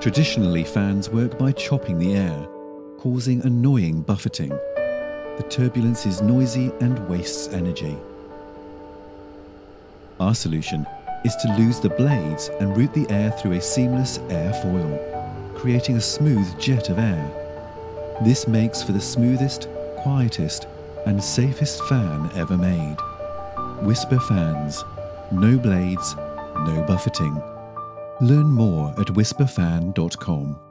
Traditionally, fans work by chopping the air, causing annoying buffeting. The turbulence is noisy and wastes energy. Our solution is to lose the blades and route the air through a seamless airfoil, creating a smooth jet of air. This makes for the smoothest, quietest, and safest fan ever made. Whisper fans. No blades, no buffeting. Learn more at whisperfan.com.